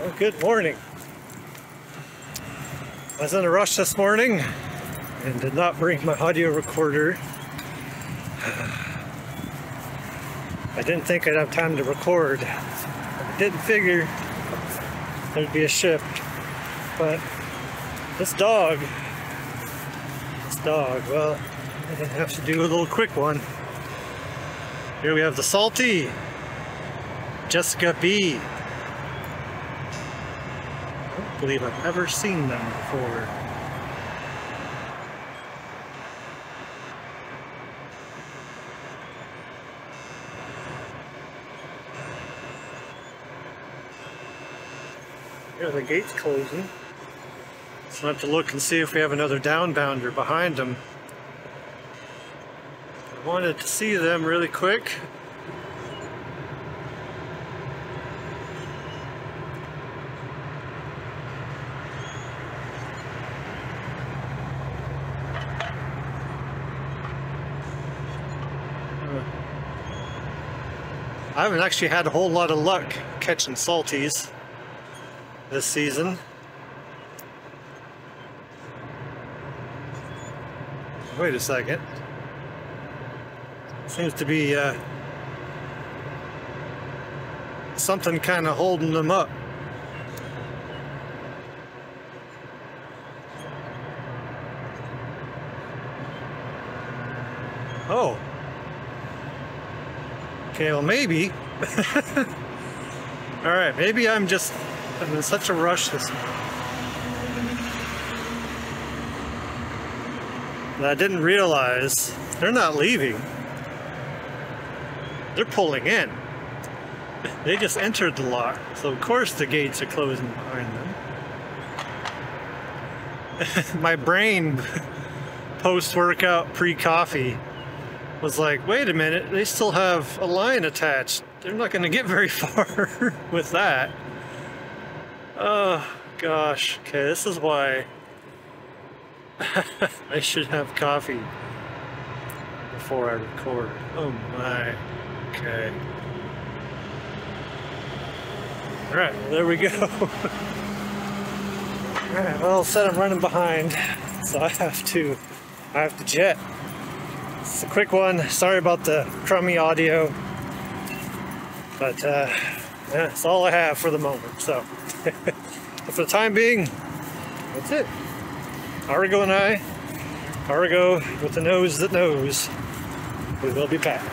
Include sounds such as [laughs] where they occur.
Well, good morning. I was in a rush this morning and did not bring my audio recorder. I didn't think I'd have time to record. I didn't figure there'd be a shift. But this dog, this dog, well, I have to do a little quick one. Here we have the Saltie, Jessica B. Believe I've ever seen them before. Here the gate's closing. So I have to look and see if we have another downbounder behind them. I wanted to see them really quick. I haven't actually had a whole lot of luck catching salties this season. Wait a second. Seems to be uh, something kind of holding them up. Oh. Okay, well maybe. [laughs] Alright, maybe I'm just I'm in such a rush this morning. I didn't realize they're not leaving. They're pulling in. [laughs] They just entered the lock, so of course the gates are closing behind them. [laughs] My brain, post-workout, pre-coffee, was like, wait a minute, they still have a line attached. They're not going to get very [laughs] far with that. Oh, gosh. Okay, this is why [laughs] I should have coffee before I record. Oh my. Okay. Alright, well, there we go. [laughs] Alright, well, said I'm running behind, so I have to, I have to jet. It's a quick one. Sorry about the crummy audio, but uh, yeah, that's all I have for the moment. So, [laughs] for the time being, that's it. Argo and I, Argo with the nose that knows, we will be back.